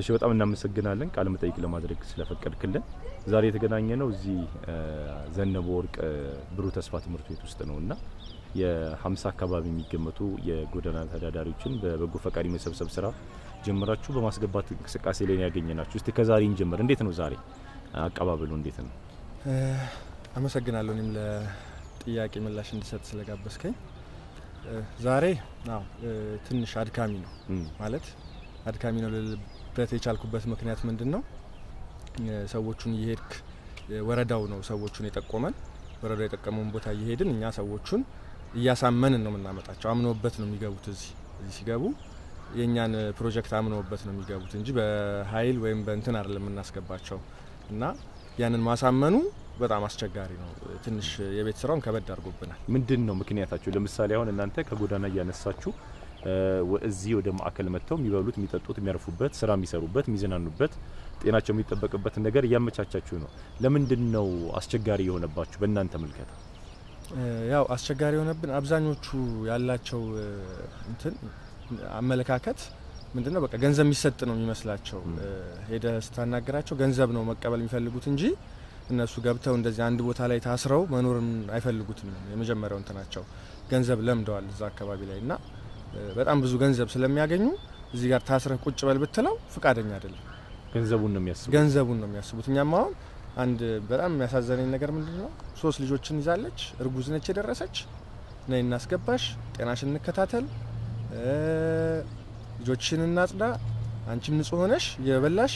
እሺ በጣም እናመሰግናለን ቃለ መጠይቅ ለማድረግ ስለፈቀድክልን። ዛሬ የተገናኘ ነው እዚህ ዘነበ ወርቅ ብሩህ ተስፋ ትምህርት ቤት ውስጥ ነው እና የሀምሳ አካባቢ የሚገመቱ የጎዳና ተዳዳሪዎችን በበጎ ፈቃድ የመሰብሰብ ስራ ጀምራችሁ በማስገባት እንቅስቃሴ ላይ ያገኘ ናችሁ። እስቲ ከዛሬ እንጀምር። እንዴት ነው ዛሬ አቀባበሉ እንዴት ነው? አመሰግናለሁ እኔም ለጥያቄ ምላሽ እንዲሰጥ ስለጋበዝከኝ። ዛሬ ትንሽ አድካሚ ነው ማለት አድካሚ ነው ልልበት የቻልኩበት ምክንያት ምንድን ነው? ሰዎቹን እየሄድክ ወረዳው ነው ሰዎቹን የጠቆመን። ወረዳው የጠቀመውን ቦታ እየሄድን እኛ ሰዎቹን እያሳመንን ነው የምናመጣቸው። አምነውበት ነው የሚገቡት። እዚህ እዚህ ሲገቡ የእኛን ፕሮጀክት አምነውበት ነው የሚገቡት እንጂ በኃይል ወይም በእንትን አይደለም የምናስገባቸው እና ያንን ማሳመኑ በጣም አስቸጋሪ ነው። ትንሽ የቤት ስራውን ከበድ አድርጎብናል። ምንድን ነው ምክንያታችሁ? ለምሳሌ አሁን እናንተ ከጎዳና እያነሳችሁ እዚህ ወደ ማዕከል መጥተው የሚበሉት፣ የሚጠጡት፣ የሚያርፉበት፣ ስራ የሚሰሩበት፣ የሚዝናኑበት፣ ጤናቸው የሚጠበቅበትን ነገር እያመቻቻችሁ ነው። ለምንድን ነው አስቸጋሪ የሆነባችሁ በእናንተ ምልከታ? ያው አስቸጋሪ የሆነብን አብዛኞቹ ያላቸው እንትን አመለካከት ምንድን ነው በቃ ገንዘብ የሚሰጥ ነው የሚመስላቸው። ሄደህ ስታናገራቸው ገንዘብ ነው መቀበል የሚፈልጉት እንጂ እነሱ ገብተው እንደዚህ አንድ ቦታ ላይ ታስረው መኖርን አይፈልጉትም። የመጀመሪያው እንትናቸው ገንዘብ ለምደዋል እዛ አካባቢ ላይ እና በጣም ብዙ ገንዘብ ስለሚያገኙ እዚህ ጋር ታስረህ ቁጭ በል ብትለው ፍቃደኛ አይደለም። ገንዘቡን ነው የሚያስቡት። ገንዘቡን ነው የሚያስቡት። እኛም አሁን አንድ በጣም የሚያሳዘነኝ ነገር ምንድን ነው ሶስት ልጆችን ይዛለች፣ እርጉዝ ነች የደረሰች። ነይ እናስገባሽ፣ ጤናሽን እንከታተል፣ ልጆችሽን እናጽዳ፣ አንቺም ንጹህ ሆነሽ የበላሽ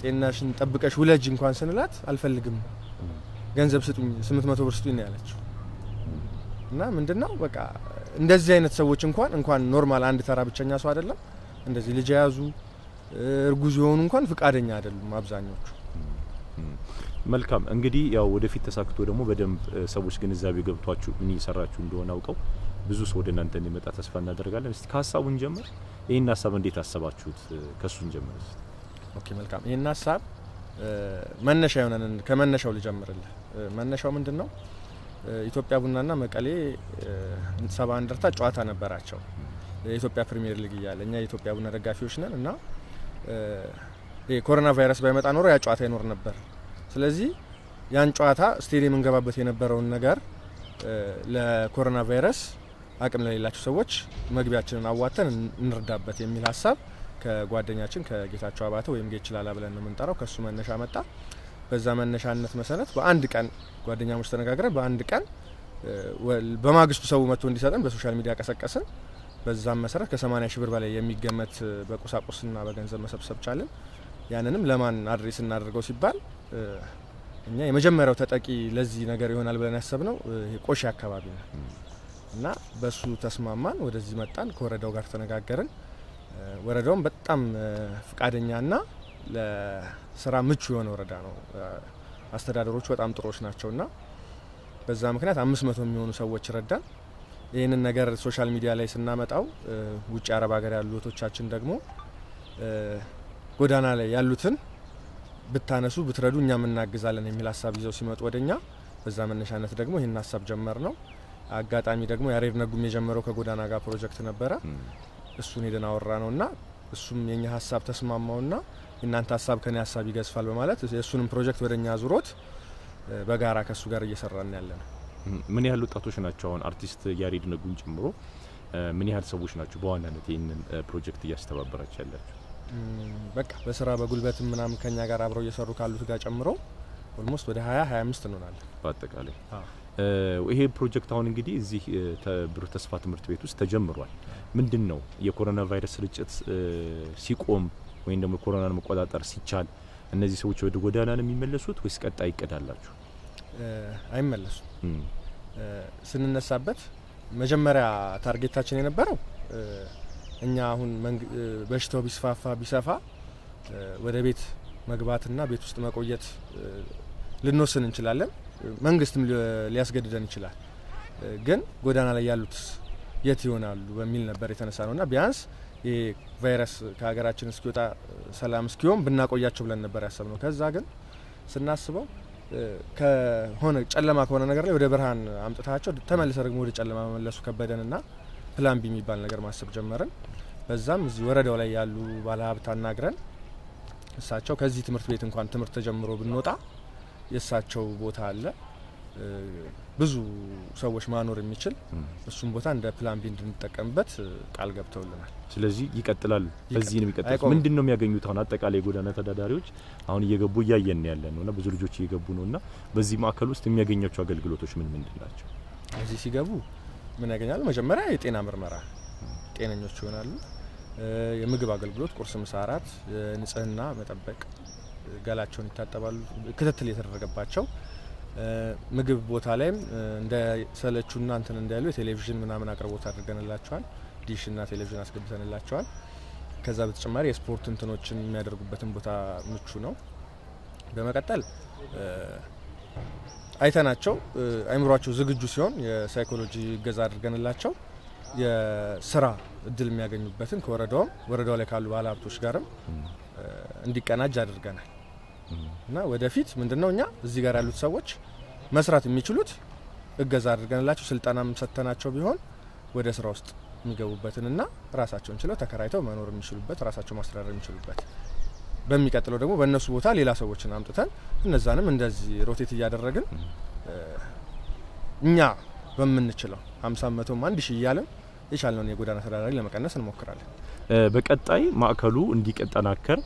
ጤናሽን ጠብቀሽ ውለጅ እንኳን ስንላት አልፈልግም፣ ገንዘብ ስጡኝ፣ ስምንት መቶ ብር ስጡኝ ነው ያለችው። እና ምንድነው በቃ እንደዚህ አይነት ሰዎች እንኳን እንኳን normal አንድ ተራ ብቸኛ ሰው አይደለም እንደዚህ ልጅ የያዙ እርጉዝ የሆኑ እንኳን ፍቃደኛ አይደሉም አብዛኞቹ። መልካም እንግዲህ ያው ወደፊት ተሳክቶ ደግሞ በደንብ ሰዎች ግንዛቤ ገብቷችሁ ምን እየሰራችሁ እንደሆነ አውቀው ብዙ ሰው ወደ እናንተ እንዲመጣ ተስፋ እናደርጋለን። እስቲ ከሀሳቡን ጀምር። ይህን ሀሳብ እንዴት አሰባችሁት? ከሱን ጀምር። okay መልካም። ይህን ሀሳብ መነሻ የሆነን ከመነሻው ልጀምርልህ። መነሻው ምንድን ነው? ኢትዮጵያ ቡናና መቀሌ ሰባ እንደርታ ጨዋታ ነበራቸው የኢትዮጵያ ፕሪሚየር ሊግ እያለ እኛ የኢትዮጵያ ቡና ደጋፊዎች ነን እና የኮሮና ቫይረስ ባይመጣ ኖሮ ያ ጨዋታ ይኖር ነበር። ስለዚህ ያን ጨዋታ ስቴዲየም እንገባበት የነበረውን ነገር ለኮሮና ቫይረስ አቅም ለሌላቸው ሰዎች መግቢያችንን አዋተን እንርዳበት የሚል ሀሳብ ከጓደኛችን ከጌታቸው አባተ ወይም ጌችላላ ብለን ነው የምንጠራው ከሱ መነሻ መጣ። በዛ መነሻነት መሰረት በአንድ ቀን ጓደኛሞች ተነጋግረን በአንድ ቀን በማግስቱ ሰው መጥቶ እንዲሰጠን በ social media ቀሰቀስን። በዛም መሰረት ከ80 ሺህ ብር በላይ የሚገመት በቁሳቁስና በገንዘብ መሰብሰብ ቻለን። ያንንም ለማን address እናደርገው ሲባል እኛ የመጀመሪያው ተጠቂ ለዚህ ነገር ይሆናል ብለን ያሰብነው ቆሼ አካባቢ ነው እና በሱ ተስማማን። ወደዚህ መጣን። ከወረዳው ጋር ተነጋገርን። ወረዳውም በጣም ፍቃደኛና ለስራ ምቹ የሆነ ወረዳ ነው። አስተዳደሮቹ በጣም ጥሩዎች ናቸውና በዛ ምክንያት አምስት መቶ የሚሆኑ ሰዎች ረዳን። ይህንን ነገር social media ላይ ስናመጣው ውጭ አረብ ሀገር ያሉ እህቶቻችን ደግሞ ጎዳና ላይ ያሉትን ብታነሱ ብትረዱ እኛም እናግዛለን የሚል ሀሳብ ይዘው ሲመጡ ወደኛ በዛ መነሻነት ደግሞ ይህን ሀሳብ ጀመር ነው። አጋጣሚ ደግሞ ያሬድ ነጉም የጀመረው ከጎዳና ጋር ፕሮጀክት ነበረ። እሱን ሄደን አወራ ነው እና እሱም የኛ ሀሳብ ተስማማውና የእናንተ ሀሳብ ከኔ ሀሳብ ይገዝፋል በማለት የእሱንም ፕሮጀክት ወደ እኛ ዙሮት በጋራ ከእሱ ጋር እየሰራን ያለ ነው። ምን ያህል ወጣቶች ናቸው? አሁን አርቲስት ያሬድ ነጉን ጨምሮ ምን ያህል ሰዎች ናቸው በዋናነት ይህንን ፕሮጀክት እያስተባበራችሁ ያላችሁ? በቃ በስራ በጉልበትም ምናምን ከኛ ጋር አብረው እየሰሩ ካሉት ጋር ጨምሮ almost ወደ ሀያ ሀያ አምስት እንሆናለን በአጠቃላይ ይሄ ፕሮጀክት አሁን እንግዲህ እዚህ ብሩህ ተስፋ ትምህርት ቤት ውስጥ ተጀምሯል። ምንድን ነው የኮሮና ቫይረስ ስርጭት ሲቆም ወይም ደግሞ ኮሮናን መቆጣጠር ሲቻል እነዚህ ሰዎች ወደ ጎዳና ነው የሚመለሱት ወይስ ቀጣይ እቅድ አላችሁ? አይመለሱም። ስንነሳበት መጀመሪያ ታርጌታችን የነበረው እኛ አሁን በሽታው ቢስፋፋ ቢሰፋ ወደ ቤት መግባትና ቤት ውስጥ መቆየት ልንወስን እንችላለን። መንግስትም ሊያስገድደን ይችላል። ግን ጎዳና ላይ ያሉት የት ይሆናሉ በሚል ነበር የተነሳ ነው እና ቢያንስ ይህ ቫይረስ ከሀገራችን እስኪወጣ ሰላም እስኪሆን ብናቆያቸው ብለን ነበር ያሰብነው። ከዛ ግን ስናስበው ከሆነ ጨለማ ከሆነ ነገር ላይ ወደ ብርሃን አምጥተናቸው ተመልሰን ደግሞ ወደ ጨለማ መመለሱ ከበደንና plan B የሚባል ነገር ማሰብ ጀመርን። በዛም እዚህ ወረዳው ላይ ያሉ ባለሀብት አናግረን እሳቸው ከዚህ ትምህርት ቤት እንኳን ትምህርት ተጀምሮ ብንወጣ የእሳቸው ቦታ አለ ብዙ ሰዎች ማኖር የሚችል እሱም ቦታ እንደ plan B እንድንጠቀምበት ቃል ገብተውልናል። ስለዚህ ይቀጥላል። በዚህ ነው አይቆምም። ምንድን ነው የሚያገኙት? አሁን አጠቃላይ የጎዳና ተዳዳሪዎች አሁን እየገቡ እያየን ያለ ነው እና ብዙ ልጆች እየገቡ ነው እና በዚህ ማዕከል ውስጥ የሚያገኛቸው አገልግሎቶች ምን ምንድን ናቸው? እዚህ ሲገቡ ምን ያገኛሉ? መጀመሪያ የጤና ምርመራ ጤነኞች ይሆናሉ። የምግብ አገልግሎት ቁርስ፣ ምሳ፣ እራት፣ ንጽህና መጠበቅ፣ ገላቸውን ይታጠባሉ። ክትትል የተደረገባቸው ምግብ ቦታ ላይም እንደ ሰለቹና እንትን እንዳያሉ የቴሌቪዥን ምናምን አቅርቦት አድርገንላቸዋል። ዲሽና ቴሌቪዥን አስገብተንላቸዋል። ከዛ በተጨማሪ የስፖርት እንትኖችን የሚያደርጉበትን ቦታ ምቹ ነው። በመቀጠል አይተናቸው አይምሯቸው ዝግጁ ሲሆን የሳይኮሎጂ እገዛ አድርገንላቸው የስራ እድል የሚያገኙበትን ከወረዳውም ወረዳው ላይ ካሉ ባለሀብቶች ጋርም እንዲቀናጅ አድርገናል እና ወደፊት ምንድነው እኛ እዚህ ጋር ያሉት ሰዎች መስራት የሚችሉት እገዛ አድርገንላቸው ስልጠናም ሰጥተናቸው ቢሆን ወደ ስራ ውስጥ የሚገቡበትንና ራሳቸውን ችለው ተከራይተው መኖር የሚችሉበት ራሳቸው ማስተዳደር የሚችሉበት በሚቀጥለው ደግሞ በእነሱ ቦታ ሌላ ሰዎችን አምጥተን እነዛንም እንደዚህ ሮቴት እያደረግን እኛ በምንችለው ሀምሳ መቶም አንድ ሺህ እያልን የቻልነውን የጎዳና ተዳዳሪ ለመቀነስ እንሞክራለን። በቀጣይ ማዕከሉ እንዲጠናከር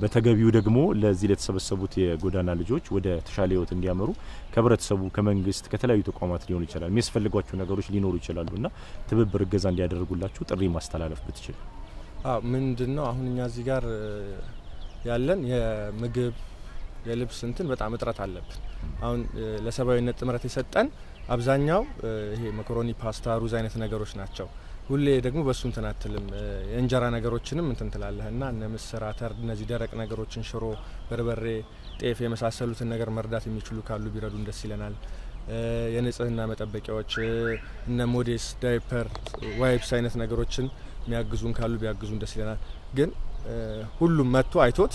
በተገቢው ደግሞ ለዚህ ለተሰበሰቡት የጎዳና ልጆች ወደ ተሻለ ህይወት እንዲያመሩ ከህብረተሰቡ፣ ከመንግስት፣ ከተለያዩ ተቋማት ሊሆን ይችላል የሚያስፈልጓቸው ነገሮች ሊኖሩ ይችላሉ እና ትብብር እገዛ እንዲያደርጉላችሁ ጥሪ ማስተላለፍ ብትችል። ምንድን ነው አሁን እኛ እዚህ ጋር ያለን የምግብ የልብስ እንትን በጣም እጥረት አለብን። አሁን ለሰብአዊነት ጥምረት የሰጠን አብዛኛው ይሄ መኮሮኒ፣ ፓስታ፣ ሩዝ አይነት ነገሮች ናቸው። ሁሌ ደግሞ በሱ እንትን አትልም። የእንጀራ ነገሮችንም እንትን ትላለህ እና እነ ምስር፣ አተር፣ እነዚህ ደረቅ ነገሮችን ሽሮ፣ በርበሬ፣ ጤፍ የመሳሰሉትን ነገር መርዳት የሚችሉ ካሉ ቢረዱን ደስ ይለናል። የንጽህና መጠበቂያዎች እነ ሞዴስ፣ diaper፣ wipes አይነት ነገሮችን የሚያግዙን ካሉ ቢያግዙን ደስ ይለናል። ግን ሁሉም መጥቶ አይቶት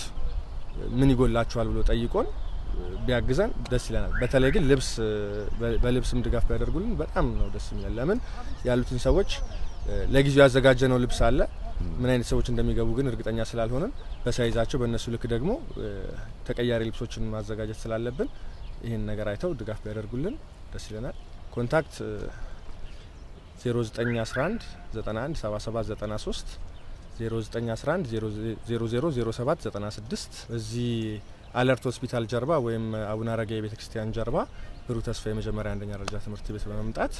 ምን ይጎላቸዋል ብሎ ጠይቆን ቢያግዘን ደስ ይለናል። በተለይ ግን ልብስ በልብስም ድጋፍ ቢያደርጉልን በጣም ነው ደስ የሚለን። ለምን ያሉትን ሰዎች ለጊዜው ያዘጋጀነው ልብስ አለ። ምን አይነት ሰዎች እንደሚገቡ ግን እርግጠኛ ስላልሆንን በ size ኣቸው በእነሱ ልክ ደግሞ ተቀያሪ ልብሶችን ማዘጋጀት ስላለብን ይህን ነገር አይተው ድጋፍ ቢያደርጉልን ደስ ይለናል። contact 0911 91 77 93 0911 0007 96 እዚህ አለርት ሆስፒታል ጀርባ ወይም አቡነ አረጋዊ ቤተ ክርስቲያን ጀርባ ብሩህ ተስፋ የመጀመሪያ አንደኛ ደረጃ ትምህርት ቤት በመምጣት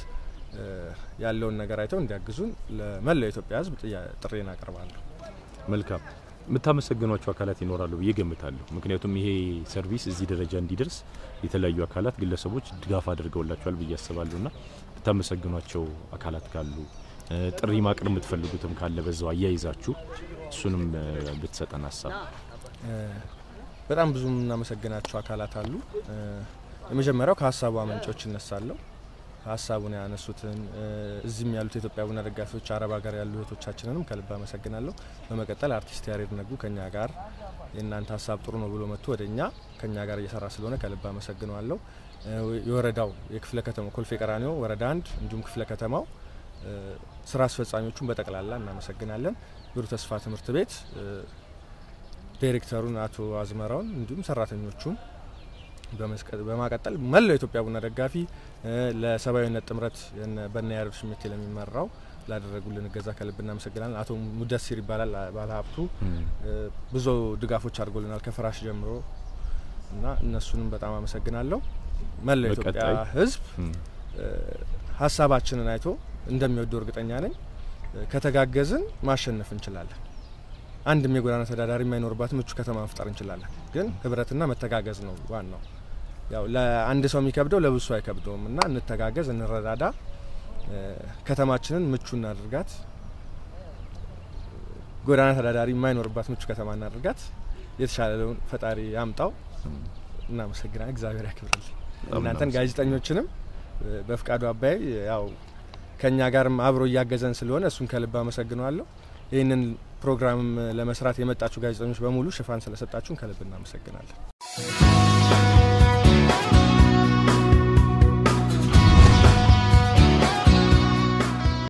ያለውን ነገር አይተው እንዲያግዙን ለመላው የኢትዮጵያ ሕዝብ ጥሬን አቀርባለሁ። መልካም የምታመሰግኗቸው አካላት ይኖራሉ ብዬ ገምታለሁ። ምክንያቱም ይሄ ሰርቪስ እዚህ ደረጃ እንዲደርስ የተለያዩ አካላት፣ ግለሰቦች ድጋፍ አድርገውላቸዋል ብዬ አስባለሁ እና ብታመሰግኗቸው አካላት ካሉ ጥሪ ማቅረብ የምትፈልጉትም ካለ በዛው አያይዛችሁ እሱንም ብትሰጠን ሀሳብ በጣም ብዙ የምናመሰግናቸው አካላት አሉ። የመጀመሪያው ከሀሳቡ አመንጮች እነሳለሁ። ሀሳቡን ያነሱትን እዚህም ያሉት የኢትዮጵያ ቡና ደጋፊዎች፣ አረብ ሀገር ያሉ እህቶቻችንንም ከልብ አመሰግናለሁ። በመቀጠል አርቲስት ያሬድ ነጉ ከኛ ጋር የእናንተ ሀሳብ ጥሩ ነው ብሎ መጥቶ ወደ እኛ ከኛ ጋር እየሰራ ስለሆነ ከልብ አመሰግነዋለሁ። የወረዳው የክፍለ ከተማው ኮልፌ ቀራኒዮ ወረዳ አንድ እንዲሁም ክፍለ ከተማው ስራ አስፈጻሚዎቹን በጠቅላላ እናመሰግናለን። ብሩህ ተስፋ ትምህርት ቤት ዳይሬክተሩን አቶ አዝመራውን እንዲሁም ሰራተኞቹን በማቀጠል መላው የኢትዮጵያ ቡና ደጋፊ ለሰብአዊነት ጥምረት በና ያሬድ ሽሜቴ ለሚመራው ላደረጉልን እገዛ ከልብ እናመሰግናለን። አቶ ሙደሲር ይባላል ባለሀብቱ ብዙ ድጋፎች አድርጎልናል ከፍራሽ ጀምሮ እና እነሱንም በጣም አመሰግናለሁ። መላው የኢትዮጵያ ሕዝብ ሀሳባችንን አይቶ እንደሚወደው እርግጠኛ ነኝ። ከተጋገዝን ማሸነፍ እንችላለን። አንድም የጎዳና ተዳዳሪ የማይኖርባት ምቹ ከተማ መፍጠር እንችላለን። ግን ህብረትና መተጋገዝ ነው ዋናው። ያው ለአንድ ሰው የሚከብደው ለብዙ ሰው አይከብደውም እና እንተጋገዝ፣ እንረዳዳ፣ ከተማችንን ምቹ እናድርጋት። ጎዳና ተዳዳሪ የማይኖርባት ምቹ ከተማ እናድርጋት። የተሻለውን ፈጣሪ ያምጣው። እናመሰግናል። እግዚአብሔር ያክብርልኝ። እናንተን ጋዜጠኞችንም በፍቃዱ አባይ ያው ከኛ ጋርም አብሮ እያገዘን ስለሆነ እሱን ከልብ አመሰግነዋለሁ። ይህንን ፕሮግራምም ለመስራት የመጣችሁ ጋዜጠኞች በሙሉ ሽፋን ስለሰጣችሁን ከልብ እናመሰግናለን።